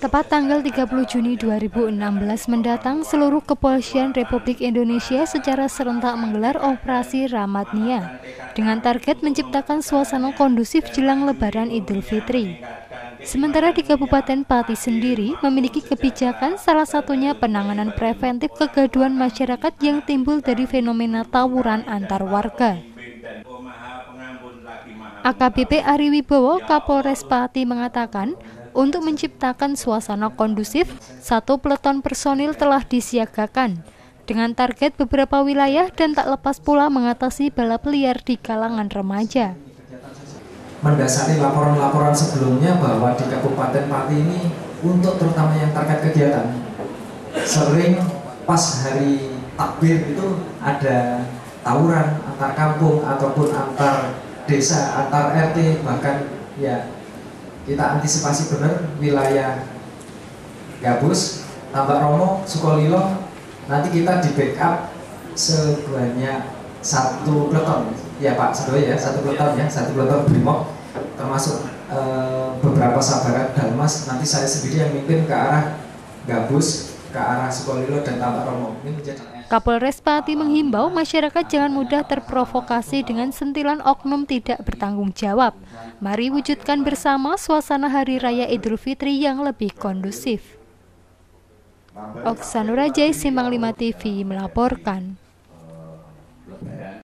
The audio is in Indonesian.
Tepat tanggal 30 Juni 2016 mendatang, seluruh kepolisian Republik Indonesia secara serentak menggelar operasi Ramadnia dengan target menciptakan suasana kondusif jelang Lebaran Idul Fitri. Sementara di Kabupaten Pati sendiri memiliki kebijakan salah satunya penanganan preventif kegaduhan masyarakat yang timbul dari fenomena tawuran antar warga. AKBP Ari Wibowo Kapolres Pati mengatakan, untuk menciptakan suasana kondusif, satu peleton personil telah disiagakan dengan target beberapa wilayah dan tak lepas pula mengatasi balap liar di kalangan remaja. Mendasari laporan-laporan sebelumnya bahwa di Kabupaten Pati ini untuk terutama yang terkait kegiatan sering pas hari takbir itu ada tawuran antar kampung ataupun antar desa, antar RT bahkan ya kita antisipasi benar wilayah Gabus, Tambak Romo, Sukolilo. Nanti kita di backup sebanyak satu peleton ya Pak Sedoy ya satu peleton ya satu peleton Brimob. Termasuk e, beberapa sabaran Dalmas. Nanti saya sendiri yang mimpin ke arah Gabus ke arah Sukolilo dan Tambak Romo ini menjadi Kapolres Pati menghimbau masyarakat jangan mudah terprovokasi dengan sentilan oknum tidak bertanggung jawab. Mari wujudkan bersama suasana Hari Raya Idul Fitri yang lebih kondusif. Oksanurajai Simang 5 TV melaporkan.